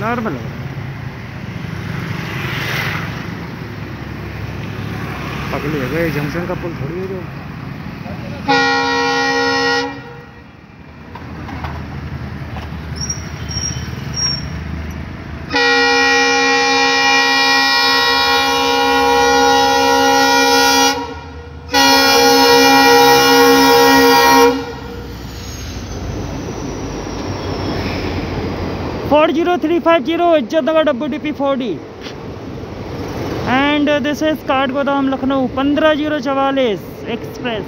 Normal है जगह junction का पुल थोड़ी है जो। Four zero three five zero Izzatnagar W D P four D and this is Kathgodam Lucknow पंद्रह ज़ीरो चवालीस एक्सप्रेस